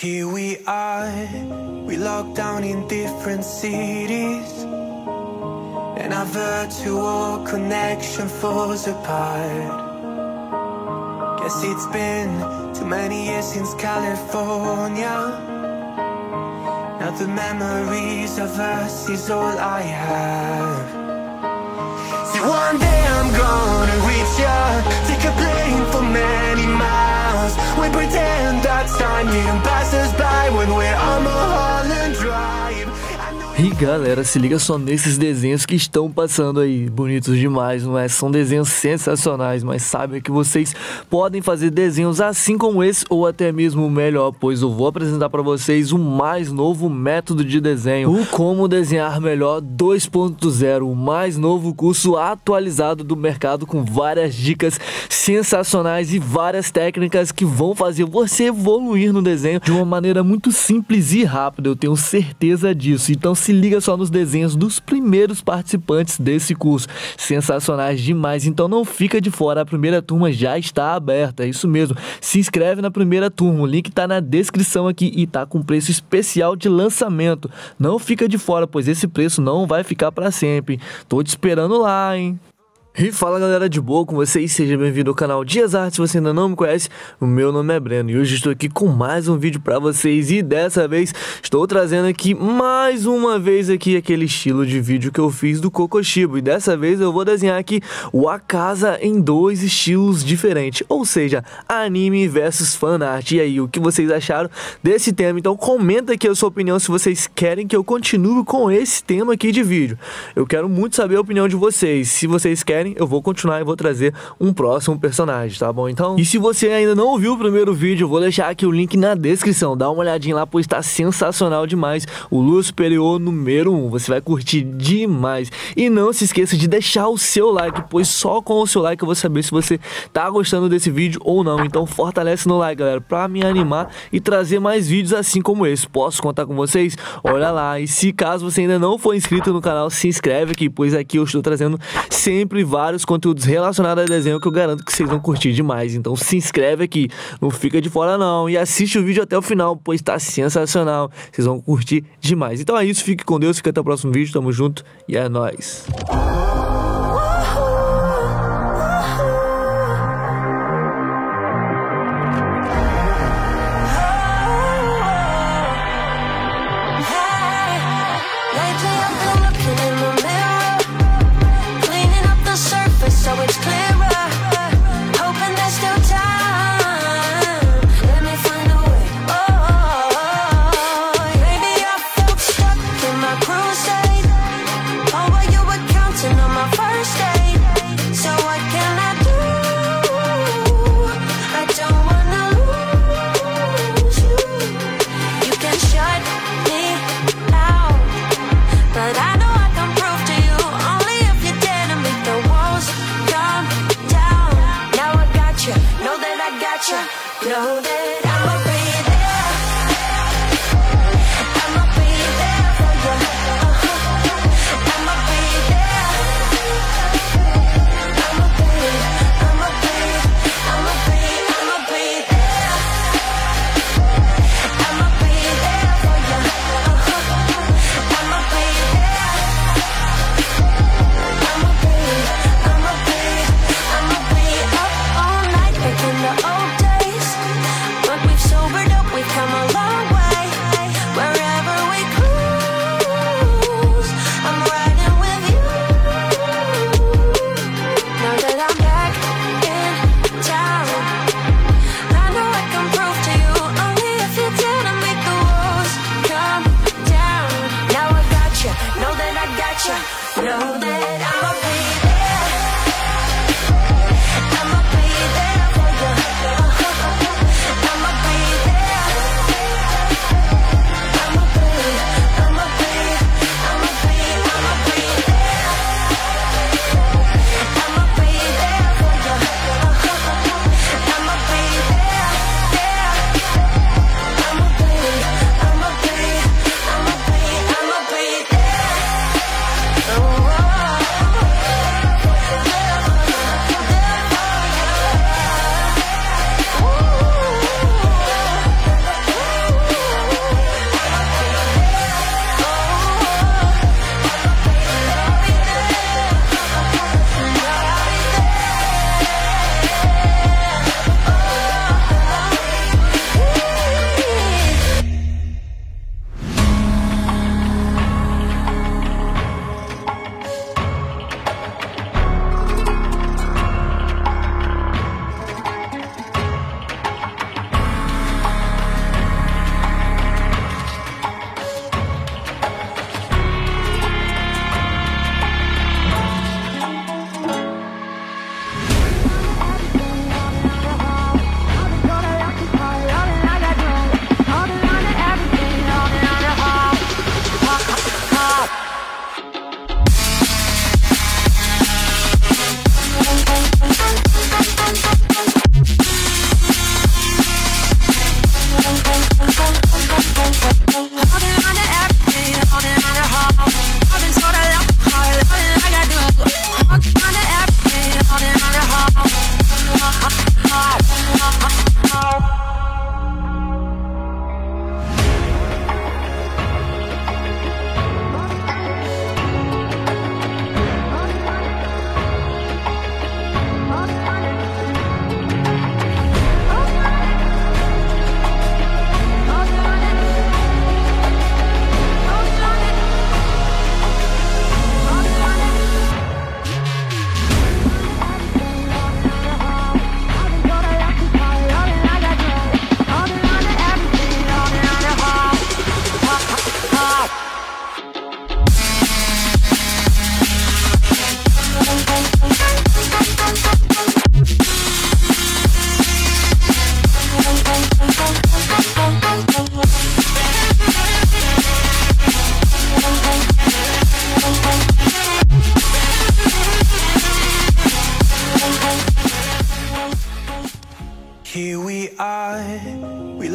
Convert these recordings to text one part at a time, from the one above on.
Here we are, we locked down in different cities, and our virtual connection falls apart. Guess it's been too many years since California. Now the memories of us is all I have. See, one day I'm gonna time, even passers by when we're on the high. E galera, se liga só nesses desenhos que estão passando aí, bonitos demais, não é? São desenhos sensacionais, mas sabe que vocês podem fazer desenhos assim como esse ou até mesmo melhor, pois eu vou apresentar para vocês o mais novo método de desenho, o Como Desenhar Melhor 2.0, o mais novo curso atualizado do mercado com várias dicas sensacionais e várias técnicas que vão fazer você evoluir no desenho de uma maneira muito simples e rápida, eu tenho certeza disso. Então se liga só nos desenhos dos primeiros participantes desse curso, sensacionais demais. Então não fica de fora, a primeira turma já está aberta, é isso mesmo. Se inscreve na primeira turma, o link tá na descrição aqui e tá com preço especial de lançamento. Não fica de fora, pois esse preço não vai ficar para sempre. Tô te esperando lá, hein? E fala galera de boa com vocês, seja bem-vindo ao canal Dias Artes, se você ainda não me conhece, o meu nome é Breno e hoje estou aqui com mais um vídeo para vocês e dessa vez estou trazendo aqui mais uma vez aqui aquele estilo de vídeo que eu fiz do Kokoshibo e dessa vez eu vou desenhar aqui o A Casa em dois estilos diferentes, ou seja, anime versus fanart. E aí, o que vocês acharam desse tema? Então comenta aqui a sua opinião se vocês querem que eu continue com esse tema aqui de vídeo. Eu quero muito saber a opinião de vocês, se vocês querem eu vou continuar e vou trazer um próximo personagem, tá bom? Então, e se você ainda não viu o primeiro vídeo, eu vou deixar aqui o link na descrição. Dá uma olhadinha lá, pois tá sensacional demais. O Lua Superior número 1. Você vai curtir demais. E não se esqueça de deixar o seu like, pois só com o seu like eu vou saber se você tá gostando desse vídeo ou não. Então fortalece no like, galera, pra me animar e trazer mais vídeos assim como esse. Posso contar com vocês? Olha lá. E se caso você ainda não for inscrito no canal, se inscreve aqui, pois aqui eu estou trazendo sempre vários conteúdos relacionados a desenho que eu garanto que vocês vão curtir demais. Então se inscreve aqui, não fica de fora não. E assiste o vídeo até o final, pois tá sensacional. Vocês vão curtir demais. Então é isso, fique com Deus, fica até o próximo vídeo, tamo junto e é nóis. know that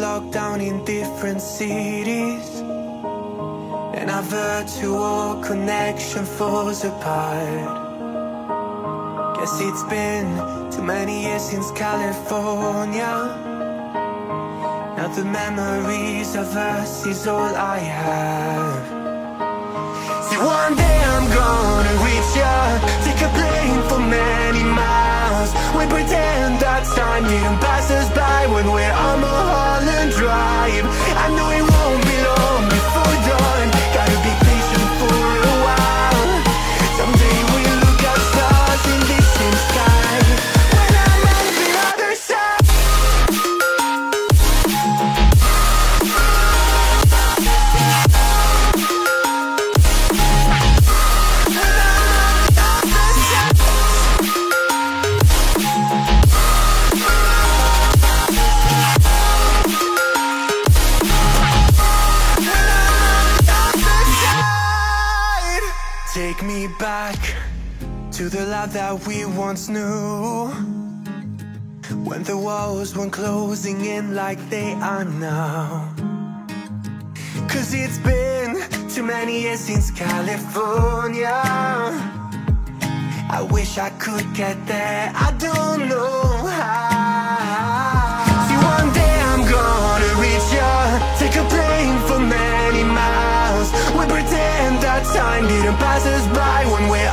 locked down in different cities. And our virtual connection falls apart. Guess it's been too many years since California. Now the memories of us is all I have. See, one day I'm gonna reach ya Take a plane for many miles We pretend time didn't pass us by When we're on Mulholland Drive. I know it Take me back to the life that we once knew. When the walls weren't closing in like they are now. Cause it's been too many years since California. I wish I could get there, I don't know how. passes by when we're